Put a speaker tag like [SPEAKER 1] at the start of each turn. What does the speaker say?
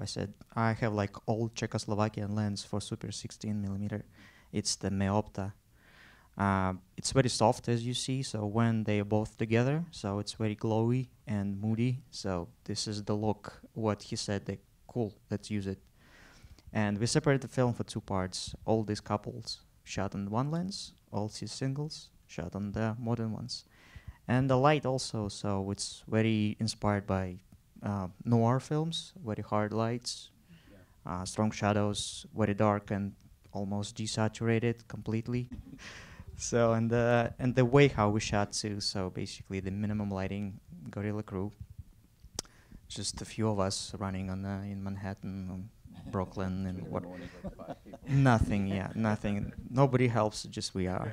[SPEAKER 1] I said I have like old Czechoslovakian lens for Super 16 millimeter. It's the Meopta. Uh, it's very soft as you see, so when they are both together, so it's very glowy and moody. So this is the look. What he said, they cool. Let's use it. And we separated the film for two parts. All these couples shot on one lens, all these singles shot on the modern ones, and the light also. So it's very inspired by uh, noir films, very hard lights, uh, strong shadows, very dark and almost desaturated completely. so and the and the way how we shot too. So basically the minimum lighting, guerrilla crew. Just a few of us running on the, in Manhattan, Brooklyn, and what. Nothing, yeah, nothing. Nobody helps. Just we are.